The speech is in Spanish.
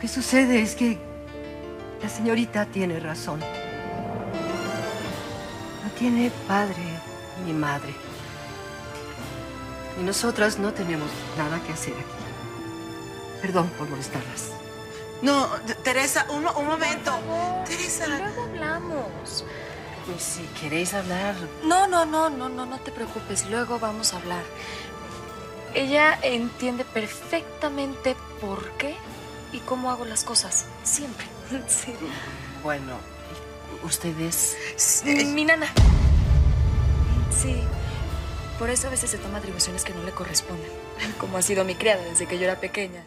Lo que sucede es que la señorita tiene razón. No tiene padre ni madre. Y nosotras no tenemos nada que hacer aquí. Perdón por molestarlas. No, Teresa, un, un momento. Teresa. Luego hablamos. Pues si queréis hablar, No, no, no, no, no, no te preocupes. Luego vamos a hablar. Ella entiende perfectamente por qué y cómo hago las cosas. Siempre. Sí. bueno, ustedes... Mi nana. Sí. Por eso a veces se toma atribuciones que no le corresponden. Como ha sido mi criada desde que yo era pequeña.